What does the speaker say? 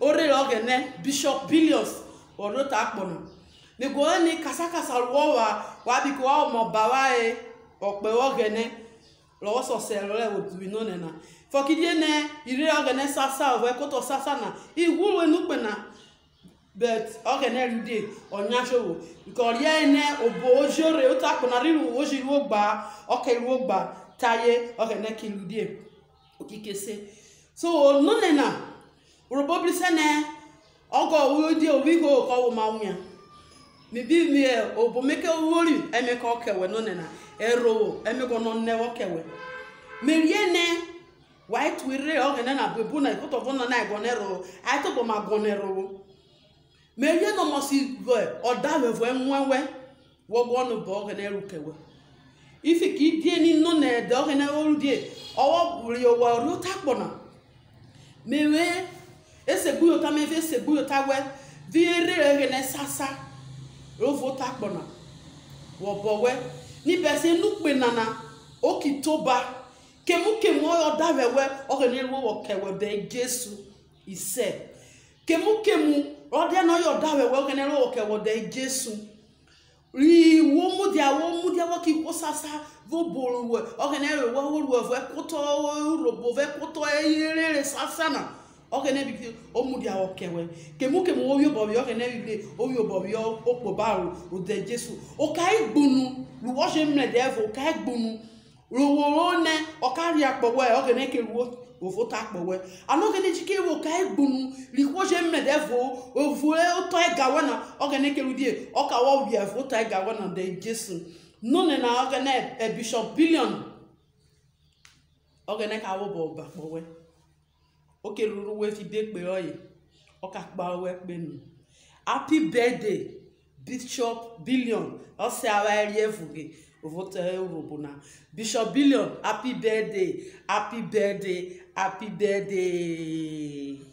orere ọ ga-ene bishọp bilios orota akpọnụ nigoni kasakasa lụọwa wabikowa mọbawae ọkpe ọ ga-ene lọwọsọsẹrẹ wòtúwìnọ́nẹ̀ na fọkidie nẹ ìrẹ ọgẹnẹ sasa sasa na ìwúlò na bẹt ọgẹnẹ rìdè ọnyáṣòwò ìkọ̀rìẹ́ ẹnẹ e òbò ojúore ó ta kùnà rírun ojúlówó gbà taye urobobrisene ogoudi owigo kowomanwya mibimie obomeke owori emeka okewe nonena erowo emego nonnewo kewe meriene ọ ogene na bebu na ipoto na na igonerowo e aitobo magonerowo merie no mosi ve odawevo enwewe wogwonu bo ogene rukewe ifi ka idie nino na ede ogene orudie owo wuri owa rutakpona mewe esegbu yi wota me vi esegbu yi wota wɛ vi ere ɣe ne sasa rovo ta kpɔna wɔbɔ wɛ níbẹ̀ sẹ́ nukpe nana oki tó ba kemukemu ɔyɔ da wɛ wɛ ɔɣe ne wo wɔ kɛwɛ bɛ Jésù ìsɛ kemukemu ɔdiɛ na ɔyɔ da wɛ wɛ ɔɣe ne wo wɔ kɛwɛ bɛ Jésù riwo mudia wo mudia wo ki wo sasa wo bolo wɛ ɔɣe ne wo wɔ wɔ wɛ kótó wo e robo wɛ e kótó eyere sasa na. ogene bigide omudia okewe kemuke mu oyo bobi ogene bigide oyo bobi okpobaru ode Jésù okai gbunu luwo se mle devo okai gbunu rowo ne okari apowe ogene keruwo ofota apowe anogene jike wo oto na na de na e bishop billion bo oke ruru we fi de kpe oyi ọka kpa we kpe nu happy birthday bishop billion ọsẹ ara ẹrí ẹfùgè òvòtẹ òròbùnà bishop billion happy birthday happy birthday happy birthday.